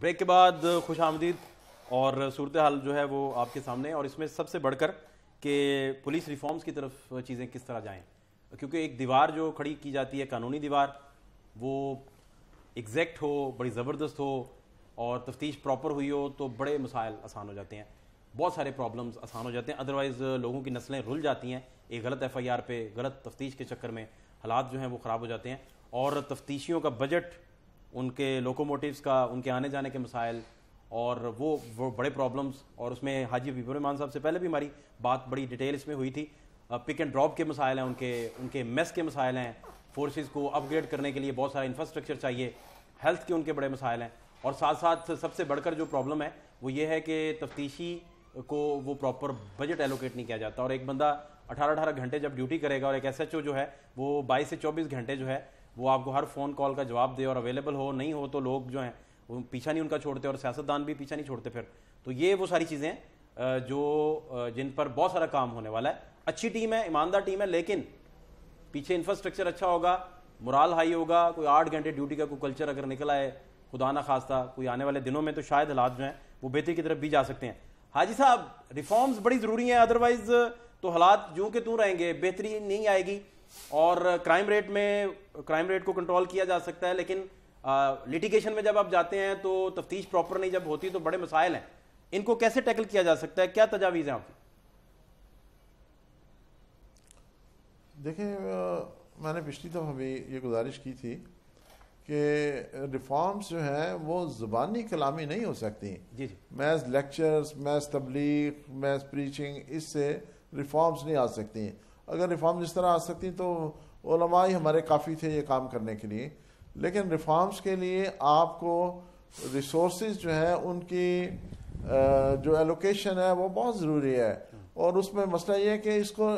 Break کے بعد خوش آمدید اور صورتحال جو ہے وہ آپ کے سامنے اور اس میں سب سے بڑھ کر کہ پولیس ریفارمز کی طرف چیزیں کس طرح جائیں۔ کیونکہ ایک دیوار جو کھڑی کی جاتی ہے، قانونی دیوار، وہ ایگزیکٹ ہو، بڑی زبردست ہو اور تفتیش پراپر ہوئی ہو تو بڑے مسائل آسان ہو جاتے ہیں۔ بہت سارے پرابلمز آسان ہو جاتے ہیں۔ ادروائز لوگوں کی نسلیں رل جاتی ہیں۔ ایک غلط ایف آئی آر پہ، غلط تفتیش کے چکر میں حالات جو ہیں وہ خراب ہو جاتے ہیں اور تفتیشیوں کا بجٹ ان کے لوکوموٹیوز کا، ان کے آنے جانے کے مسائل اور وہ وہ بڑے پرابلمز اور اس میں حاجی حبیب الرحمان صاحب سے پہلے بھی ہماری بات بڑی ڈیٹیل اس میں ہوئی تھی۔ پک اینڈ ڈراپ کے مسائل ہیں، ان کے ان کے میس کے مسائل ہیں۔ فورسز کو اپ گریڈ کرنے کے لیے بہت سارا انفراسٹرکچر چاہیے۔ ہیلتھ کے ان کے بڑے مسائل ہیں۔ اور ساتھ ساتھ سب سے بڑھ کر جو پرابلم ہے، وہ یہ ہے کہ تفتیشی کو وہ پراپر بجٹ ایلوکیٹ نہیں کیا جاتا۔ اور ایک بندہ اٹھارہ اٹھارہ گھنٹے جب ڈیوٹی کرے گا اور ایک ایس ایچ او جو ہے، وہ بائیس سے چوبیس گھنٹے جو ہے وہ آپ کو ہر فون کال کا جواب دے اور اویلیبل ہو، نہیں ہو تو لوگ جو ہیں، وہ پیچھا نہیں ان کا چھوڑتے اور سیاستدان بھی پیچھا نہیں چھوڑتے پھر۔ تو یہ وہ ساری چیزیں جو جن پر بہت سارا کام ہونے والا ہے۔ اچھی ٹیم ہے، ایماندار ٹیم ہے، لیکن پیچھے انفراسٹرکچر اچھا ہوگا مرال ہائی ہوگا، کوئی آٹھ گھنٹے ڈیوٹی کا کوئی کلچر اگر نکل آئے خدا نہ خواستہ، کوئی آنے والے دنوں میں تو شاید حالات جو ہیں، وہ بہتری کی طرف بھی جا سکتے ہیں۔ حاجی صاحب ریفارمز بڑی ضروری ہیں ادروائز تو حالات جو کہ تو رہیں گے، بہتری نہیں آئے گی۔ اور کرائم ریٹ میں کرائم ریٹ کو کنٹرول کیا جا سکتا ہے لیکن لیٹیگیشن میں جب آپ جاتے ہیں تو تفتیش پراپر نہیں جب ہوتی تو بڑے مسائل ہیں۔ ان کو کیسے ٹیکل کیا جا سکتا ہے؟ کیا تجاویز ہیں آپ کی؟ دیکھیں میں نے پچھلی دفعہ بھی یہ گزارش کی تھی کہ ریفارمز جو ہیں وہ زبانی کلامی نہیں ہو سکتی۔ جی جی۔ میز لیکچرز میز تبلیغ میز پریچنگ اس سے ریفارمز نہیں آ سکتی۔ اگر ریفارم جس طرح آ سکتی تو علماء ہی ہمارے کافی تھے یہ کام کرنے کے لیے۔ لیکن ریفارمز کے لیے آپ کو ریسورسز جو ہیں، ان کی جو ایلوکیشن ہے، وہ بہت ضروری ہے۔ اور اس میں مسئلہ یہ ہے کہ اس کو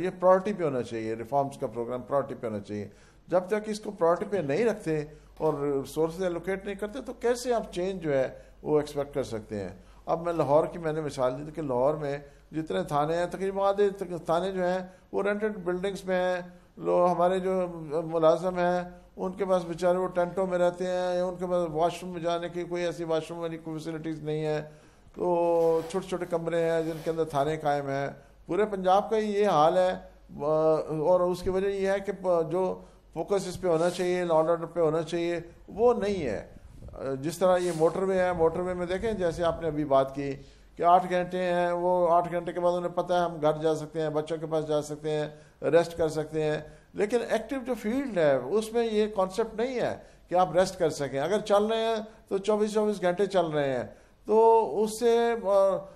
یہ پرائرٹی پہ ہونا چاہیے۔ ریفارمز کا پروگرام پرائرٹی پہ ہونا چاہیے۔ جب تک اس کو پرائرٹی پہ نہیں رکھتے اور ریسورسز ایلوکیٹ نہیں کرتے، تو کیسے آپ چینج جو ہے وہ ایکسپیکٹ کر سکتے ہیں۔ اب میں لاہور کی میں نے مثال دی تھی کہ لاہور میں جتنے تھانے ہیں، تقریباً آدھے تھانے جو ہیں، وہ رینٹڈ بلڈنگس میں ہیں۔ لو، ہمارے جو ملازم ہیں، ان کے پاس بیچارے وہ ٹینٹوں میں رہتے ہیں، یا ان کے پاس واش روم میں جانے کی کوئی ایسی واش روم والی کوئی فیسلٹیز نہیں ہے۔ تو چھوٹے چھوٹے کمرے ہیں جن کے اندر تھانے قائم ہیں۔ پورے پنجاب کا یہ حال ہے۔ اور اس کی وجہ یہ ہے کہ جو فوکس اس پہ ہونا چاہیے لا آرڈر پہ ہونا چاہیے، وہ نہیں ہے۔ جس طرح یہ موٹر وے ہے موٹر وے میں دیکھیں، جیسے آپ نے ابھی بات کی کہ آٹھ گھنٹے ہیں، وہ آٹھ گھنٹے کے بعد انہیں پتہ ہے ہم گھر جا سکتے ہیں، بچوں کے پاس جا سکتے ہیں، ریسٹ کر سکتے ہیں۔ لیکن ایکٹیو جو فیلڈ ہے، اس میں یہ کانسیپٹ نہیں ہے کہ آپ ریسٹ کر سکیں۔ اگر چل رہے ہیں تو چوبیس چوبیس گھنٹے چل رہے ہیں۔ تو اس سے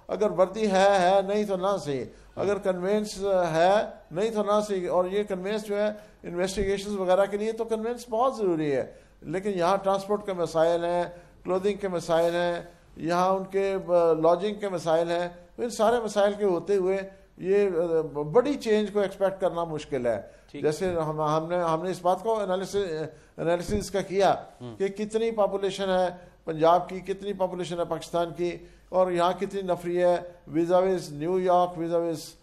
اگر وردی ہے ہے نہیں تو نہ صحیح۔ اگر کنوینس ہے، نہیں تو نہ صحیح۔ اور یہ کنوینس جو ہے انویسٹیگیشن وغیرہ کے لیے تو کنوینس بہت ضروری ہے۔ لیکن یہاں ٹرانسپورٹ کے مسائل ہیں کلودنگ کے مسائل ہیں۔ یہاں ان کے لاجنگ کے مسائل ہیں۔ ان سارے مسائل کے ہوتے ہوئے یہ بڑی چینج کو ایکسپیکٹ کرنا مشکل ہے۔ جیسے ہم ہم نے ہم نے اس بات کو انالیسس کا کیا کہ کتنی پاپولیشن ہے پنجاب کی کتنی پاپولیشن ہے پاکستان کی اور یہاں کتنی نفری ہے۔ Visa wise New York visa wise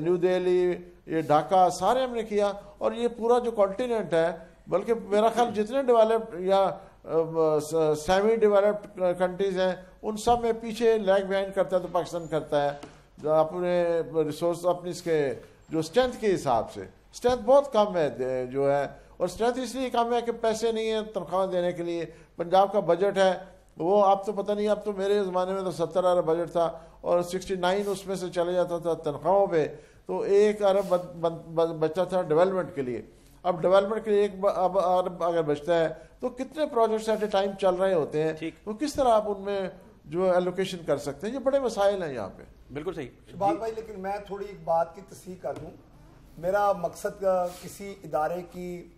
New Delhi یہ ڈھاکہ سارے ہم نے کیا۔ اور یہ پورا جو کانٹیننٹ ہے بلکہ میرا خیال جتنے ڈیولپڈ یا سیمی ڈیولپڈ کنٹریز ہیں، ان سب میں پیچھے لیگ بہائنڈ کرتا ہے تو پاکستان کرتا ہے۔ اپنے ریسورس اپنی اس کے جو اسٹرینتھ کے حساب سے۔ اسٹرینتھ بہت کم ہے جو ہے۔ اور اسٹرینتھ اس لیے کم ہے کہ پیسے نہیں ہیں تنخواہ دینے کے لیے۔ پنجاب کا بجٹ ہے، وہ آپ تو پتہ نہیں، اب تو میرے زمانے میں تو ستر ارب بجٹ تھا اور سکسٹی نائن اس میں سے چلے جاتا تھا تنخواہوں پہ۔ تو ایک ارب بچتا تھا ڈیولپمنٹ کے لیے۔ اب ڈیولپمنٹ کے لیے ایک اب ارب اگر بچتا ہے تو کتنے پروجیکٹس ایٹ اے ٹائم چل رہے ہوتے ہیں؟ تو کس طرح آپ ان میں جو ایلوکیشن کر سکتے ہیں؟ یہ بڑے مسائل ہیں یہاں پہ۔ بالکل صحیح۔ شبال بھائی لیکن میں تھوڑی ایک بات کی تصحیح کر دوں۔ میرا مقصد کسی ادارے کی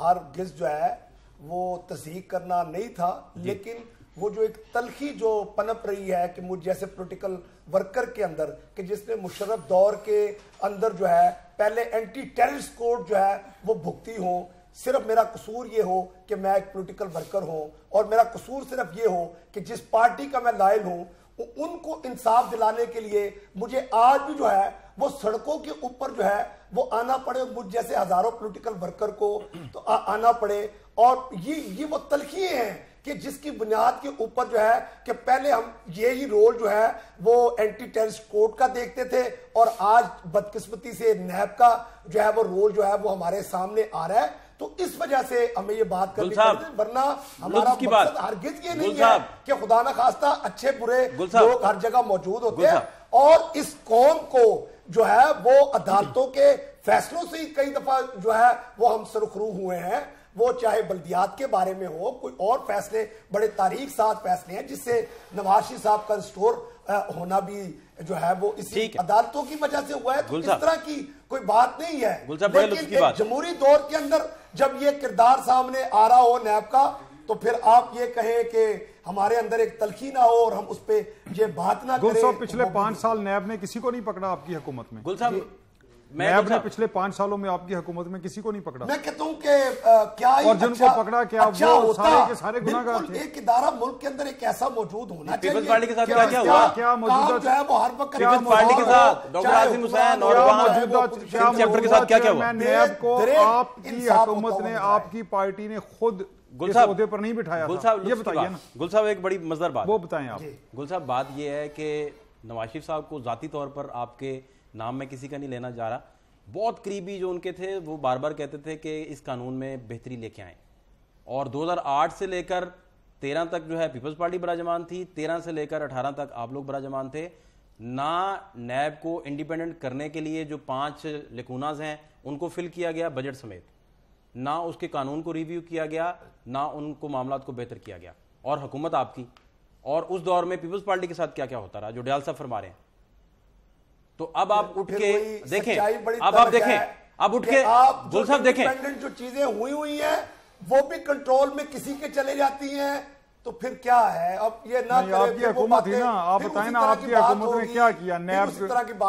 ہر گز جو ہے وہ تصدیق کرنا نہیں تھا جی۔ لیکن وہ جو ایک تلخی جو پنپ رہی ہے کہ مجھ جیسے پولیٹیکل ورکر کے اندر کہ جس نے مشرف دور کے اندر جو ہے پہلے اینٹی ٹیررس کوڈ جو ہے وہ بھگتی ہوں۔ صرف میرا قصور یہ ہو کہ میں ایک پولیٹیکل ورکر ہوں اور میرا قصور صرف یہ ہو کہ جس پارٹی کا میں لائل ہوں ان کو انصاف دلانے کے لیے مجھے آج بھی جو ہے وہ سڑکوں کے اوپر جو ہے وہ آنا پڑے مجھ جیسے ہزاروں پولیٹیکل ورکر کو تو آنا پڑے۔ اور یہ یہ وہ تلخیے ہیں کہ جس کی بنیاد کے اوپر جو ہے کہ پہلے ہم یہی رول جو ہے وہ اینٹی ٹیرسٹ کوڈ کا دیکھتے تھے اور آج بدقسمتی سے نیب کا جو ہے وہ رول جو ہے وہ ہمارے سامنے آ رہا ہے تو اس وجہ سے ہمیں یہ بات کرنی پڑتی ورنہ ہمارا۔ مقصد ہرگز یہ نہیں ہے۔ کہ خدا نہ خواستہ اچھے برے۔ لوگ ہر جگہ موجود ہوتے ہیں۔ اور اس قوم کو جو ہے وہ عدالتوں کے فیصلوں سے ہی کئی دفعہ جو ہے وہ ہم سرخرو ہوئے ہیں وہ چاہے بلدیات کے بارے میں ہو کوئی اور فیصلے بڑے تاریخ ساتھ فیصلے ہیں جس سے نواز شریف صاحب کا ریسٹور ہونا بھی جو ہے وہ اسی۔ عدالتوں کی وجہ سے ہوا ہے تو گل اس۔ طرح کی کوئی بات نہیں ہے گل لیکن۔ جمہوری دور کے اندر جب یہ کردار سامنے آ رہا ہو نیب کا تو پھر آپ یہ کہیں کہ ہمارے اندر ایک تلخی نہ ہو اور ہم اس پہ یہ بات نہ گل کریں صاحب پچھلے پانچ سال نیب نے کسی کو نہیں پکڑا آپ کی حکومت میں گل صاحب میں نیب گل نے صاحب- پچھلے پانچ سالوں میں آپ کی حکومت میں کسی کو نہیں پکڑا میں کہتا ہوں کہ کیا ہی اور جن کو اچھا- پکڑا کیا اچھا وہ سارے کے سارے گناہگار بالکل تھے؟ ایک ادارہ ملک کے اندر ایک ایسا موجود ہونا چاہیے پیپلز پارٹی کے ساتھ کیا ہوا؟ کیا موجودہ- کام جو ہے وہ ہر وقت پیپلز پارٹی کے ساتھ ڈاکٹر عاصم حسین اور موجودہ چیپٹر کے ساتھ کیا کیا ہوا؟ نیب کو آپ کی حکومت نے آپ کی پارٹی نے خود گل اس صاحب عہدے پر نہیں بٹھایا گل تھا صاحب یہ بتائیے۔ نا گل صاحب ایک بڑی مزدار بات وہ بتائیں آپ جی۔ گل صاحب بات یہ ہے کہ نواز شریف صاحب کو ذاتی طور پر آپ کے نام میں کسی کا نہیں لینا جا رہا۔ بہت قریبی جو ان کے تھے، وہ بار بار کہتے تھے کہ اس قانون میں بہتری لے کے آئیں۔ اور دو ہزار آٹھ سے لے کر تیرہ تک جو ہے، پیپلز پارٹی براجمان تھی۔ تیرہ سے لے کر اٹھارہ تک آپ لوگ براجمان تھے۔ نہ نیب کو انڈیپینڈنٹ کرنے کے لیے جو پانچ لکوناز ہیں، ان کو فل کیا گیا بجٹ سمیت۔ نہ اس کے قانون کو ریویو کیا گیا، نہ ان کو معاملات کو بہتر کیا گیا۔ اور حکومت آپ کی۔ اور اس دور میں پیپلز پارٹی کے ساتھ کیا کیا ہوتا رہا، جو ڈیال صاحب فرما رہے ہیں۔ تو اب آپ اٹھ کے دیکھیں اب آپ دیکھیں اب اٹھ کے گل صاحب دیکھیں۔ جو چیزیں ہوئی ہوئی ہیں وہ بھی کنٹرول میں کسی کے چلے جاتی ہیں تو پھر کیا ہے؟ اب یہ نہ آپ کی حکومت ہی نا آپ بتائیں نا آپ کی حکومت نے کیا کیا؟ نیب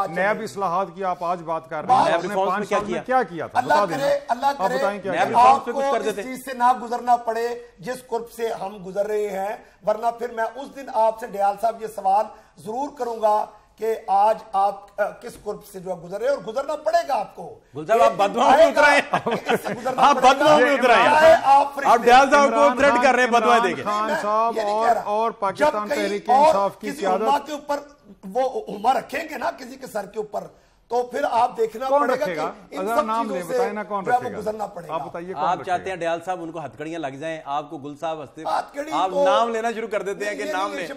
نیب اصلاحات کی آپ آج بات کر رہے ہیں۔ نیب آپ نے reforms میں پانچ کیا سال میں کیا؟ کیا کیا تھا؟ اللہ کرے اللہ کرے آپ کو کچھ کر اس چیز سے نہ گزرنا پڑے جس قرب سے ہم گزر رہے ہیں ورنہ پھر میں اس دن آپ سے ڈیال صاحب یہ سوال ضرور کروں گا۔ کہ آج آپ کس قرب سے جو گزر رہے ہیں اور گزرنا پڑے گا آپ کو؟ گل صاحب آپ بدواؤں میں آئے اتر گا آئے کہ اس سے گزرنا آپ۔ بدواؤں میں اتر آئے چاہے آپ ڈیال صاحب کو تھریٹ کر رہے ہیں بدوائیں دے کے خان صاحب یہ نہیں اور کہہ رہا۔ اور پاکستان جب کہیں تحریک اور انصاف کی کسی قیادت۔ کے اوپر وہ عمر رکھیں گے نا کسی کے سر کے اوپر تو پھر آپ دیکھنا پڑے گا کہ ان سب نام چیزوں سے گزرنا پڑے گا۔ آپ بتائیے کون آپ رکھے چاہتے ہیں ڈیال صاحب ان کو ہتکڑیاں لگ جائیں آپ کو گل صاحب کڑی آپ نام لینا شروع کر دیتے ہیں کہ نہیں، نام لیں۔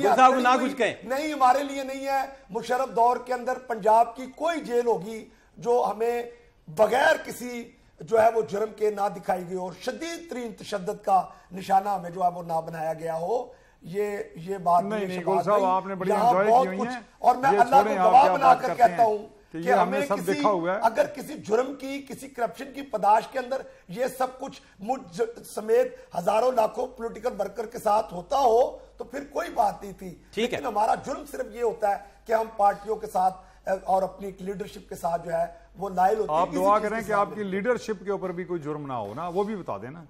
گل صاحب کو نہ کچھ کہیں۔ نہیں ہمارے لیے نہیں ہے۔ مشرف دور کے اندر پنجاب کی کوئی جیل ہوگی جو ہمیں بغیر کسی جو ہے وہ جرم کے نہ دکھائی گئی اور شدید ترین تشدد کا نشانہ ہمیں جو ہے وہ نہ بنایا گیا ہو۔ یہ یہ بات نہیں، ہے نہیں، گل صاحب، بھائی۔ آپ نے بڑی بہت کی ہوئی کچھ- ہیں۔ اور میں اللہ کو گواہ بنا کر کہتا ہوں کہ ہمیں سب دیکھا ہوا ہے۔ اگر کسی جرم کی کسی کرپشن کی پداش کے اندر یہ سب کچھ مجھ سمیت ہزاروں لاکھوں پولیٹیکل ورکر کے ساتھ ہوتا ہو تو پھر کوئی بات نہیں تھی ہے لیکن ہمارا جرم صرف یہ ہوتا ہے کہ ہم پارٹیوں کے ساتھ اور اپنی لیڈرشپ کے ساتھ جو ہے وہ لائل ہوتے ہیں آپ دعا کریں کہ آپ۔ کی لیڈرشپ کے اوپر بھی کوئی جرم نہ ہو نا وہ بھی بتا دیں نا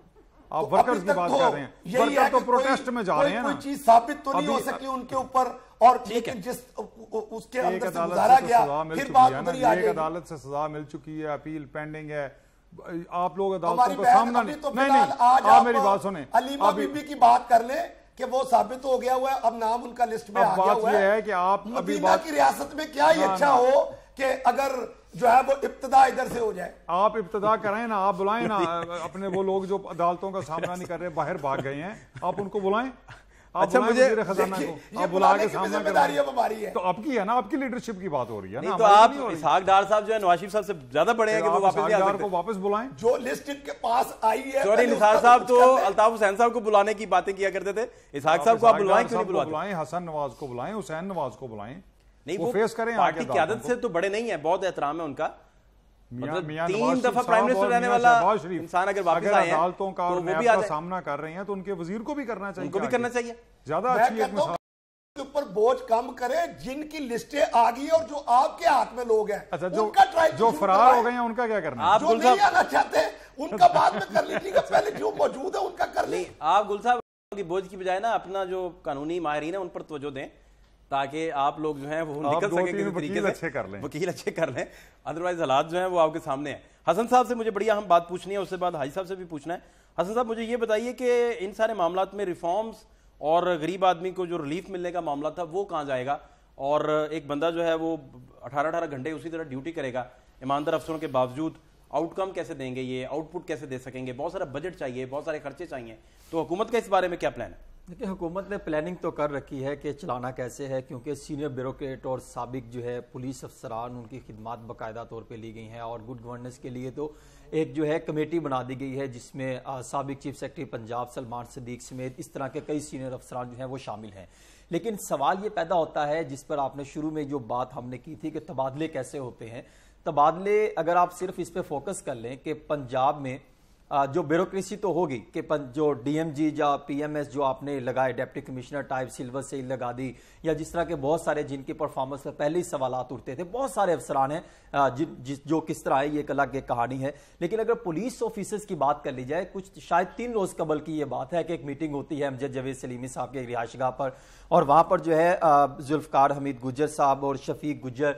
آپ ورکرز کی بات کر رہے ہیں۔ ورکر تو پروٹیسٹ میں جا رہے ہیں کوئی چیز ثابت تو نہیں ہو سکی ان کے اوپر اور۔ لیکن جس اس کے اندر سے گزارا گیا پھر بات ادھر ہی آ گی عدالت سے سزا مل چکی ہے اپیل پینڈنگ ہے۔ آپ لوگ عدالتوں کا سامنا نہیں نہیں نہیں آپ میری بات سنیں۔ علیمہ بی بی کی بات کر لیں کہ وہ ثابت ہو گیا ہوا ہے اب نام ان کا لسٹ میں آ گیا ہوا ہے۔ کہ آپ ابھی مدینہ کی ریاست میں کیا ہی اچھا۔ ہو۔ کہ اگر جو ہے وہ ابتدا ادھر سے ہو جائے۔ آپ ابتدا کریں نا آپ بلائیں نا اپنے وہ لوگ جو عدالتوں کا سامنا نہیں کر رہے باہر بھاگ گئے ہیں۔ آپ ان کو بلائیں؟ اچھا، بلائیں مجھے- خزانہ یہ- کو۔ آپ بلا کے سامنا کروائیں ہماری ہے۔ تو آپ کی ہے نا آپ کی لیڈرشپ کی بات ہو رہی ہے نا نہیں تو آپ۔ اسحاق ڈار صاحب جو ہے نواز شریف صاحب سے زیادہ بڑے ہیں کہ وہ آپ واپس آ سکتے۔ کو واپس بلائیں؟ جو لسٹ ان کے پاس آئی ہے سوری نثار صاحب تو کر۔ الطاف حسین صاحب کو بلانے کی باتیں کیا کرتے تھے؟ اسحاق صاحب کو آپ بلوائیں کیوں نہیں بلائیں حسن نواز کو بلائیں حسین نواز کو بلائیں۔ نہیں وہ فیس کریں پارٹی قیادت عدالتوں سے تو بڑے نہیں ہیں بہت احترام ہے ان کا۔ مطلب تین دفعہ پرائم منسٹر رہنے والا انسان اگر واپس آئے ہیں عدالتوں کا تو اور وہ بھی سامنا کر رہے ہیں تو ان کے وزیر کو بھی کرنا چاہیے ان کو بھی۔ کرنا چاہیے۔ زیادہ اچھی ایک مثال اوپر بوجھ کم کرے جن کی لسٹیں آ گئی اور جو آپ کے ہاتھ میں لوگ ہیں اچھا جو جو فرار۔ ہو گئے ہیں ان کا کیا کرنا ہے؟ آپ جو نہیں آنا چاہتے ان کا بعد میں کر لیجیے گا پہلے جو موجود ہے ان کا کر لیں۔ آپ گل صاحب کی بوجھ کی بجائے نا اپنا جو قانونی ماہرین ہیں ان پر توجہ دیں۔ تاکہ آپ لوگ جو ہیں وہ نکل سکیں کسی طریقے سے۔ اچھے کر لیں۔ وکیل اچھے کر لیں۔ ادروائز حالات جو ہیں وہ آپ کے سامنے ہیں۔ حسن صاحب سے مجھے بڑی اہم بات پوچھنی ہے اس سے بعد حاجی صاحب سے بھی پوچھنا ہے۔ حسن صاحب مجھے یہ بتائیے کہ ان سارے معاملات میں ریفارمز اور غریب آدمی کو جو ریلیف ملنے کا معاملہ تھا وہ کہاں جائے گا؟ اور ایک بندہ جو ہے وہ اٹھارہ اٹھارہ گھنٹے اسی طرح ڈیوٹی کرے گا۔ ایماندار افسروں کے باوجود آؤٹ کم کیسے دیں گے یہ؟ آؤٹ پٹ کیسے دے سکیں گے؟ بہت سارا بجٹ چاہیے بہت سارے خرچے چاہیے۔ تو حکومت کا اس بارے میں کیا پلان ہے؟ دیکھیں حکومت نے پلاننگ تو کر رکھی ہے کہ چلانا کیسے ہے، کیونکہ سینئر بیوروکریٹ اور سابق جو ہے پولیس افسران، ان کی خدمات باقاعدہ طور پہ لی گئی ہیں اور گڈ گورننس کے لیے تو ایک جو ہے کمیٹی بنا دی گئی ہے، جس میں سابق چیف سیکرٹری پنجاب سلمان صدیق سمیت اس طرح کے کئی سینئر افسران جو ہیں وہ شامل ہیں۔ لیکن سوال یہ پیدا ہوتا ہے، جس پر آپ نے شروع میں جو بات ہم نے کی تھی کہ تبادلے کیسے ہوتے ہیں۔ تبادلے اگر آپ صرف اس پہ فوکس کر لیں کہ پنجاب میں جو بیوروکریسی تو ہوگی کہ جو ڈی ایم جی یا پی ایم ایس جو آپ نے لگائے، ڈیپٹی کمشنر ٹائپ سلور سے لگا دی، یا جس طرح کے بہت سارے جن کی پرفارمنس پر پہلے ہی سوالات اٹھتے تھے، بہت سارے افسران ہیں جو کس طرح ہے، یہ ایک الگ ایک کہانی ہے۔ لیکن اگر پولیس آفیسرز کی بات کر لی جائے، کچھ شاید تین روز قبل کی یہ بات ہے کہ ایک میٹنگ ہوتی ہے امجد جوید سلیمی صاحب کے رہائش گاہ پر۔ اور وہاں پر جو ہے ذوالفقار حمید گجر صاحب اور شفیق گجر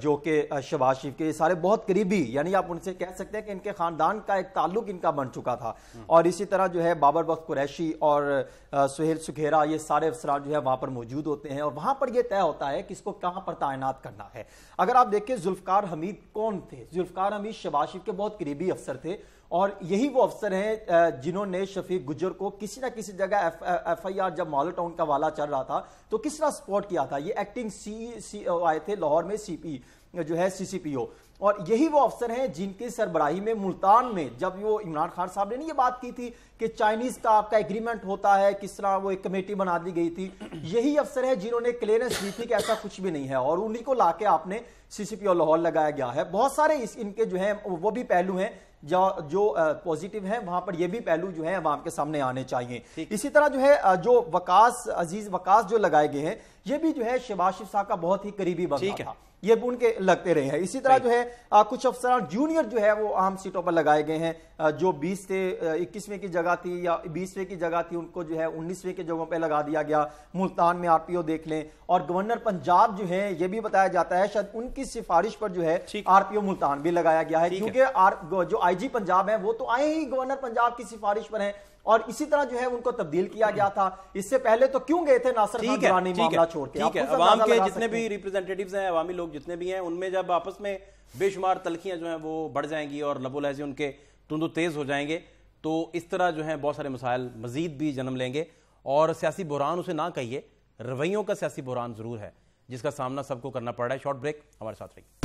جو کہ شباز شریف کے سارے بہت قریبی یعنی آپ ان سے کہہ سکتے ہیں کہ ان کے خاندان کا ایک تعلق ان کا بن چکا تھا۔ اور اسی طرح جو ہے بابر بخت قریشی اور سہیل سکھیرا، یہ سارے افسران جو ہے وہاں پر موجود ہوتے ہیں اور وہاں پر یہ طے ہوتا ہے کہ اس کو کہاں پر تعینات کرنا ہے۔ اگر آپ دیکھیں ذوالفقار حمید کون تھے؟ ذوالفقار حمید شباز شریف کے بہت قریبی افسر تھے اور یہی وہ افسر ہیں جنہوں نے شفیق گجر کو کسی نہ کسی جگہ ایف آئی آر جب مال ٹاؤن کا والا چل رہا تھا تو کس طرح سپورٹ کیا تھا؟ یہ ایکٹنگ سی او آئے تھے لاہور میں سی پی، جو ہے سی سی پی او۔ اور یہی وہ افسر ہیں جن کی سربراہی میں ملتان میں جب وہ عمران خان صاحب نے یہ بات کی تھی کہ چائنیز کا آپ کا ایگریمنٹ ہوتا ہے کس طرح وہ ایک کمیٹی بنا دی گئی تھی یہی افسر ہے جنہوں نے کلیئرنس دی تھی کہ ایسا کچھ بھی نہیں ہے اور انہی کو لا کے آپ نے سی سی پی او لاہور لگایا گیا ہے۔ بہت سارے اس ان کے جو ہیں وہ بھی پہلو ہیں جو پوزیٹیو ہیں وہاں پر یہ بھی پہلو جو ہیں عوام کے سامنے آنے چاہیے۔ اسی طرح جو ہے جو وکاس عزیز وکاس جو لگائے گئے ہیں یہ بھی جو ہے شباز صاحب کا بہت ہی قریبی بندہ تھا۔ یہ ان کے لگتے رہے ہیں۔ اسی طرح جو ہے کچھ افسران جونیئر جو ہے وہ عام سیٹوں پر لگائے گئے ہیں۔ جو بیس سے اکیسویں کی جگہ تھی یا بیسویں کی جگہ تھی ان کو جو ہے انیسویں کی جگہوں پہ لگا دیا گیا۔ ملتان میں آر پی او دیکھ لیں۔ اور گورنر پنجاب جو ہے یہ بھی بتایا جاتا ہے شاید ان کی سفارش پر جو ہے آر پی او ملتان بھی لگایا گیا ہے۔ کیونکہ جو آئی جی پنجاب ہیں وہ تو آئے ہی گورنر پنجاب کی سفارش پر ہیں۔ اور اسی طرح جو ہے ان کو تبدیل کیا گیا تھا۔ اس سے پہلے تو کیوں گئے تھے ناصر خان درانی معاملہ چھوڑ کے؟ ٹھیک ہے عوام کے جتنے بھی ریپرزنٹیٹیوز ہیں عوامی لوگ جتنے بھی ہیں ان میں جب آپس میں بے شمار تلخیاں جو ہیں وہ بڑھ جائیں گی اور لب و لہجے ان کے تند و تیز ہو جائیں گے تو اس طرح جو ہیں بہت سارے مسائل مزید بھی جنم لیں گے۔ اور سیاسی بحران اسے نہ کہیے رویوں کا سیاسی بحران ضرور ہے جس کا سامنا سب کو کرنا پڑ رہا ہے۔ شارٹ بریک ہمارے ساتھ رہی